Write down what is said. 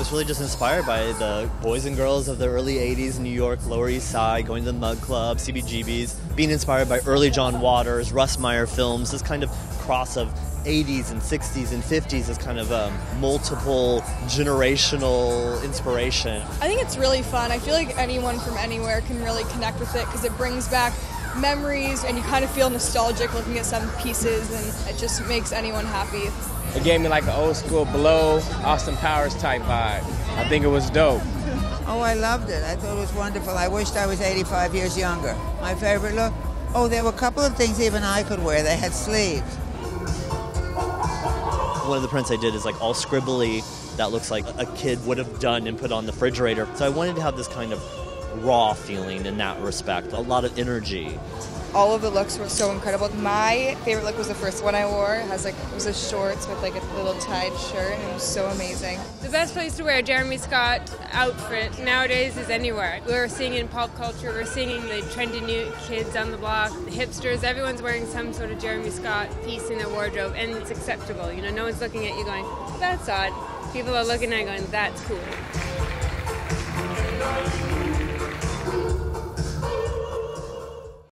was really just inspired by the boys and girls of the early 80s New York, Lower East Side, going to the Mudd Club, CBGBs, being inspired by early John Waters, Russ Meyer films, this kind of cross of 80s and 60s and 50s as kind of a multiple generational inspiration. I think it's really fun. I feel like anyone from anywhere can really connect with it because it brings back memories and you kind of feel nostalgic looking at some pieces and it just makes anyone happy. It gave me like an old school Blow, Austin Powers type vibe. I think it was dope. Oh, I loved it. I thought it was wonderful. I wished I was 85 years younger. My favorite look? Oh, there were a couple of things even I could wear. They had sleeves one of the prints I did is like all scribbly that looks like a kid would have done and put on the refrigerator. So I wanted to have this kind of raw feeling in that respect, a lot of energy all of the looks were so incredible. My favorite look was the first one I wore. It has like it was a shorts with like a little tied shirt, and it was so amazing. The best place to wear a Jeremy Scott outfit nowadays is anywhere. We're seeing in pop culture, we're seeing the trendy new kids on the block, the hipsters. Everyone's wearing some sort of Jeremy Scott piece in their wardrobe, and it's acceptable. You know, no one's looking at you going, "That's odd." People are looking at you going, "That's cool."